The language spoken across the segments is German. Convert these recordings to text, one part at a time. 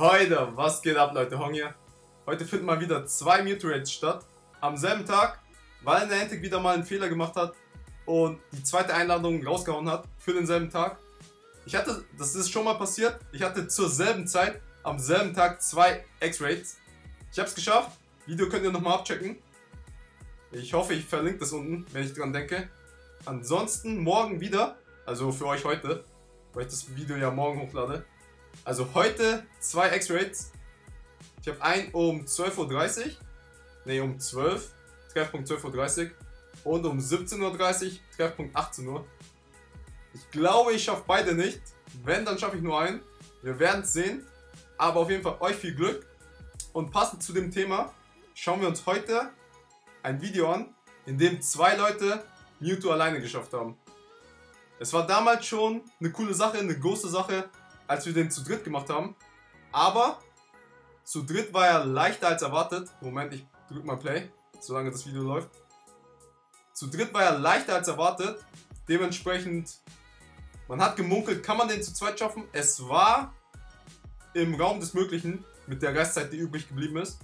Heute, was geht ab Leute, Hong hier. Heute finden mal wieder zwei Raids statt. Am selben Tag, weil Niantic wieder mal einen Fehler gemacht hat und die zweite Einladung rausgehauen hat für denselben Tag. Ich hatte, das ist schon mal passiert, ich hatte zur selben Zeit, am selben Tag zwei X-Raids. Ich habe es geschafft, Video könnt ihr nochmal abchecken. Ich hoffe, ich verlinke das unten, wenn ich dran denke. Ansonsten morgen wieder, also für euch heute, weil ich das Video ja morgen hochlade. Also heute zwei X-Rates. Ich habe einen um 12.30 Uhr, ne um 12, Treffpunkt 12.30 Uhr und um 17.30 Uhr, Treffpunkt 18 Uhr. Ich glaube, ich schaffe beide nicht. Wenn, dann schaffe ich nur einen. Wir werden es sehen. Aber auf jeden Fall euch viel Glück. Und passend zu dem Thema schauen wir uns heute ein Video an, in dem zwei Leute Mewtwo alleine geschafft haben. Es war damals schon eine coole Sache, eine große Sache, als wir den zu dritt gemacht haben. Aber zu dritt war er leichter als erwartet. Moment, ich drück mal Play, solange das Video läuft. Zu dritt war er leichter als erwartet. Dementsprechend, man hat gemunkelt, kann man den zu zweit schaffen? Es war im Raum des Möglichen mit der Restzeit, die übrig geblieben ist.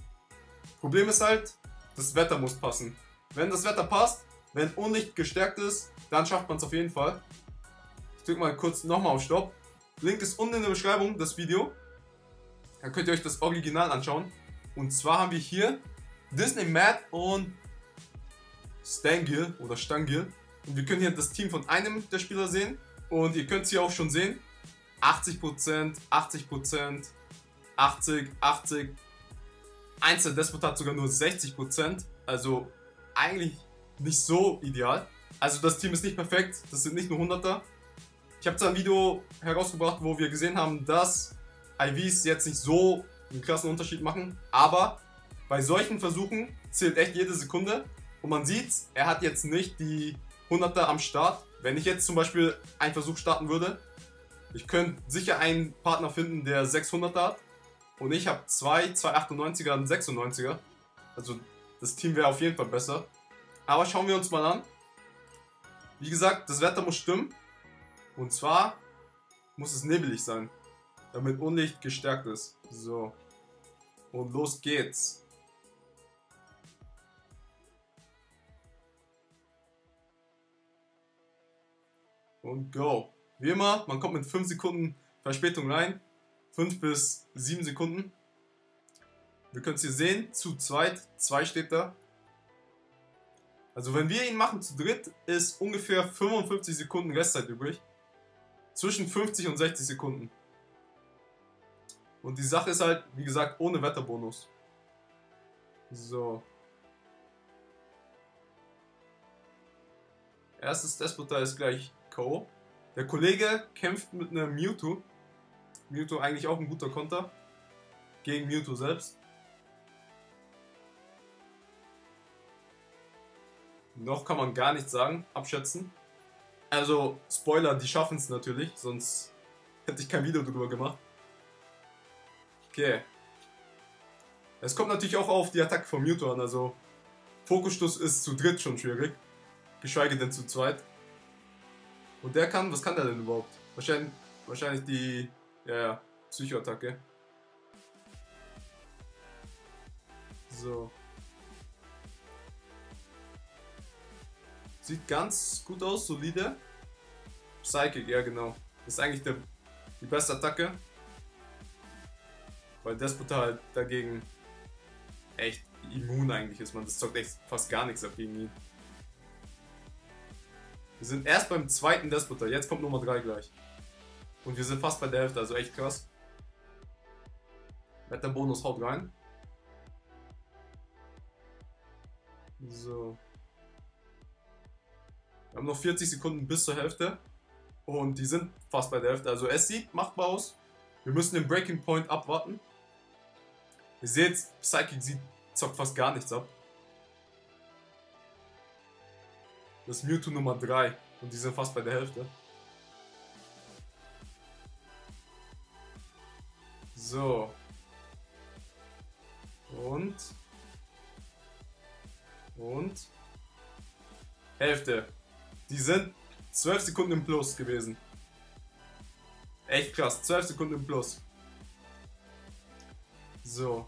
Problem ist halt, das Wetter muss passen. Wenn das Wetter passt, wenn Unlicht gestärkt ist, dann schafft man es auf jeden Fall. Ich drücke mal kurz nochmal auf Stopp. Link ist unten in der Beschreibung, das Video. Dann könnt ihr euch das Original anschauen. Und zwar haben wir hier Disney Matt und Stangil oder Stangil. Und wir können hier das Team von einem der Spieler sehen. Und ihr könnt es hier auch schon sehen. 80%, 80%, 80, 80. Einzel Despot hat sogar nur 60%. Also eigentlich nicht so ideal. Also das Team ist nicht perfekt. Das sind nicht nur 100er. Ich habe zwar ein Video herausgebracht, wo wir gesehen haben, dass IVs jetzt nicht so einen krassen Unterschied machen. Aber bei solchen Versuchen zählt echt jede Sekunde. Und man sieht, er hat jetzt nicht die 100er am Start. Wenn ich jetzt zum Beispiel einen Versuch starten würde, ich könnte sicher einen Partner finden, der 600er hat. Und ich habe zwei, zwei 98er und 96er. Also das Team wäre auf jeden Fall besser. Aber schauen wir uns mal an. Wie gesagt, das Wetter muss stimmen. Und zwar muss es nebelig sein, damit Unlicht gestärkt ist. So. Und los geht's. Und go. Wie immer, man kommt mit 5 Sekunden Verspätung rein. 5 bis 7 Sekunden. Wir können es hier sehen, zu zweit, 2 steht da. Also wenn wir ihn machen zu dritt, ist ungefähr 55 Sekunden Restzeit übrig. Zwischen 50 und 60 Sekunden. Und die Sache ist halt, wie gesagt, ohne Wetterbonus. So. Erstes Despota ist gleich Ko. Der Kollege kämpft mit einem Mewtwo. Mewtwo eigentlich auch ein guter Konter. Gegen Mewtwo selbst. Noch kann man gar nichts sagen, abschätzen. Also, Spoiler, die schaffen es natürlich, sonst hätte ich kein Video darüber gemacht. Okay. Es kommt natürlich auch auf die Attacke von Mewtwo an, also Fokusstoß ist zu dritt schon schwierig. Geschweige denn zu zweit. Und der kann, was kann der denn überhaupt? Wahrscheinlich, wahrscheinlich die, ja, ja, Psychoattacke. So. Sieht ganz gut aus, solide. Psychic, ja genau. Ist eigentlich der, die beste Attacke. Weil Despota halt dagegen echt immun eigentlich ist. Man, das zockt echt fast gar nichts ab gegen ihn. Wir sind erst beim zweiten Despota, jetzt kommt Nummer 3 gleich. Und wir sind fast bei der Hälfte, also echt krass. Wetterbonus haut rein. So. Wir haben noch 40 Sekunden bis zur Hälfte. Und die sind fast bei der Hälfte. Also es sieht machbar aus. Wir müssen den Breaking Point abwarten. Ihr seht, Psychic sieht, zockt fast gar nichts ab. Das ist Mewtwo Nummer 3. Und die sind fast bei der Hälfte. So. Und. Und. Hälfte. Die sind 12 Sekunden im Plus gewesen. Echt krass, 12 Sekunden im Plus. So.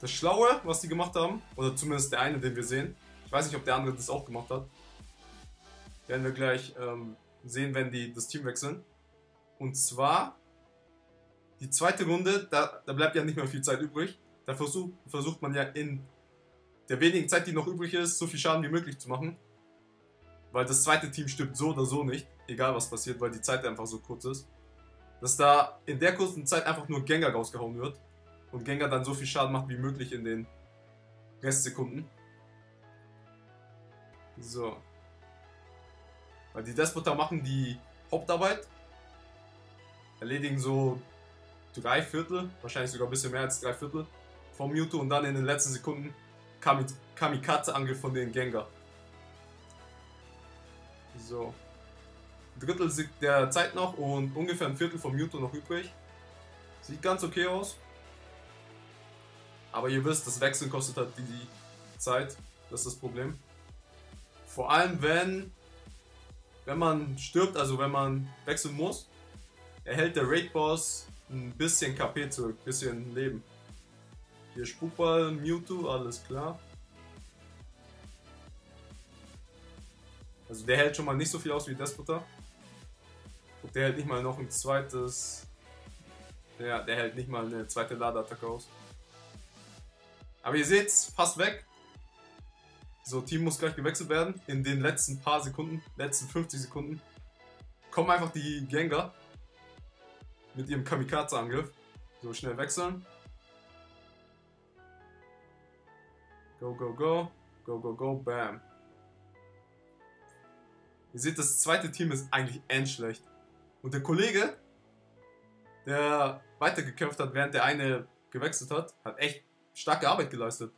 Das Schlaue, was die gemacht haben, oder zumindest der eine, den wir sehen, ich weiß nicht, ob der andere das auch gemacht hat, werden wir gleich ähm, sehen, wenn die das Team wechseln. Und zwar die zweite Runde, da, da bleibt ja nicht mehr viel Zeit übrig. Da versuch, versucht man ja in der wenigen Zeit, die noch übrig ist, so viel Schaden wie möglich zu machen. Weil das zweite Team stirbt so oder so nicht, egal was passiert, weil die Zeit einfach so kurz ist. Dass da in der kurzen Zeit einfach nur Gengar rausgehauen wird und Gengar dann so viel Schaden macht wie möglich in den Restsekunden. So. Weil die Despoter machen die Hauptarbeit, erledigen so drei Viertel, wahrscheinlich sogar ein bisschen mehr als drei Viertel vom Mewtwo und dann in den letzten Sekunden Kamikaze-Angriff von den Gengar. So. Drittel der Zeit noch und ungefähr ein Viertel vom Mewtwo noch übrig. Sieht ganz okay aus. Aber ihr wisst, das Wechseln kostet halt die Zeit. Das ist das Problem. Vor allem, wenn, wenn man stirbt, also wenn man wechseln muss, erhält der Raid-Boss ein bisschen KP zurück, ein bisschen Leben. Hier Spukball, Mewtwo, alles klar. Also der hält schon mal nicht so viel aus wie Despoter. Und der hält nicht mal noch ein zweites... Ja, der hält nicht mal eine zweite Ladeattacke aus. Aber ihr seht's, fast weg. So, Team muss gleich gewechselt werden. In den letzten paar Sekunden, letzten 50 Sekunden, kommen einfach die Gengar mit ihrem Kamikaze-Angriff. So, schnell wechseln. Go, go, go. Go, go, go. Bam. Ihr seht, das zweite Team ist eigentlich endschlecht. Und der Kollege, der weitergekämpft hat, während der eine gewechselt hat, hat echt starke Arbeit geleistet.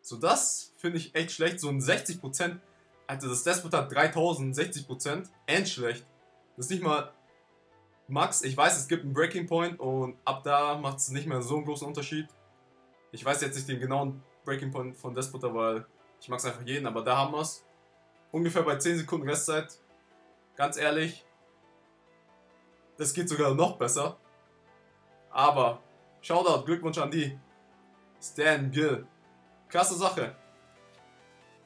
So, das finde ich echt schlecht. So ein 60%. Alter, das Despot hat 3000, 60%. Endschlecht. Das ist nicht mal Max. Ich weiß, es gibt einen Breaking Point und ab da macht es nicht mehr so einen großen Unterschied. Ich weiß jetzt nicht den genauen Breaking Point von Despoter, weil ich mag es einfach jeden, aber da haben wir es. Ungefähr bei 10 Sekunden Restzeit. Ganz ehrlich, das geht sogar noch besser. Aber, Shoutout, Glückwunsch an die. Stan Gill. Klasse Sache.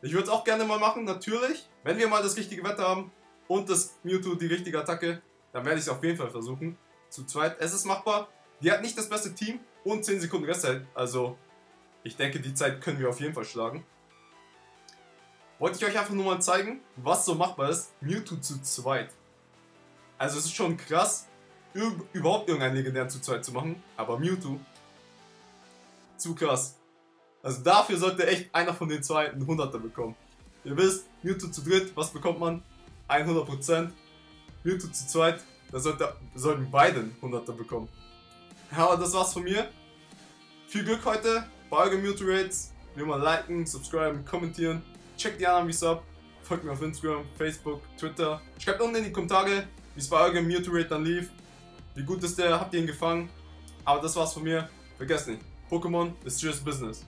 Ich würde es auch gerne mal machen, natürlich. Wenn wir mal das richtige Wetter haben und das Mewtwo die richtige Attacke, dann werde ich es auf jeden Fall versuchen. Zu zweit. Es ist machbar. Die hat nicht das beste Team und 10 Sekunden Restzeit. Also, ich denke, die Zeit können wir auf jeden Fall schlagen. Wollte ich euch einfach nur mal zeigen, was so machbar ist. Mewtwo zu zweit. Also, es ist schon krass, überhaupt irgendeinen legendären zu zweit zu machen. Aber Mewtwo, zu krass. Also dafür sollte echt einer von den zwei einen 100er bekommen. Ihr wisst, Mewtwo zu dritt, was bekommt man? 100%. Mewtwo zu zweit, da sollte, sollten beide einen 100er bekommen. Ja, und das war's von mir. Viel Glück heute Mewtwo Raids. Wie immer liken, subscriben, kommentieren. Checkt die anderen Videos ab. Folgt mir auf Instagram, Facebook, Twitter. Schreibt unten in die Kommentare, wie es bei eurem Raid dann lief. Wie gut ist der? Habt ihr ihn gefangen? Aber das war's von mir. Vergesst nicht, Pokémon ist just business.